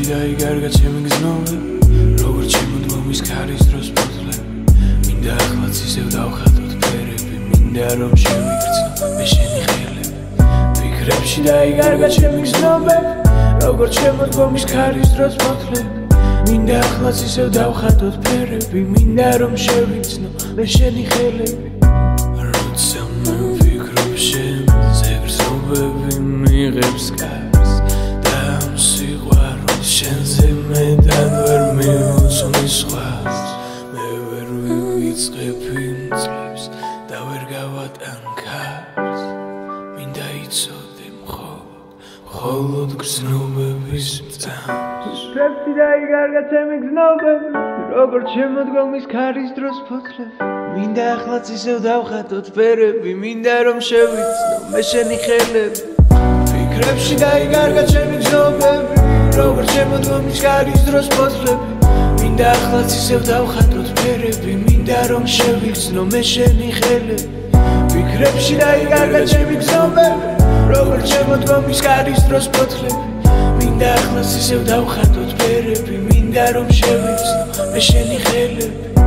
ფიქრებში დაიგარგა ჩემი გზნობები როგორ ჩემოდგომის ქარის დროს ფოთლები მინდა ახლაც ისევ დავხატოთ ფერები მინდა რომ შევიქცნო მე შენი ხელები. ფიქრებში დაიგარგა ჩემი გზნობები როგორ ჩემოდგომის ქარის დროს ფოთლები მინდა ახლაც ისევ დავხატოთ ფერები მინდა რომ შევიცნო მე შენი ხელები. როცა მე ვფიქრობ შენ ზეგრძნობები მიღებს კარს ვივიწყებ იმ წლებს და ვერ გავატან კარს მინდა იცოდე მხოლოდ მხოლოდ გრძნობების წამს ფრებში დაიგარგა ჩემი გზნობები როგორ შემოდგომის ქარის დროს ფოთლები. მინდა ახლაც ისევ დავხატოთ ფერები მინდა რომ შევიცნო მე შენი ხელები. ფიქრებში დაიგარგა ჩემი გზნობები როგორ შემოდგომის ქარის დროს ფოთლები. მინდა ახლაც ისევ დავხატოთ ფერები მინდა რომ შევიცნო მე შენი ხელები ფიქრებში დაიგარგა ჩემი გზნობები როგორ შემოდგომის ქარის დროს ფოთლები მინდა ახლაც ისევ დავხატოთ ფერები მინდა რომ შევიცნო მე შენი ხელები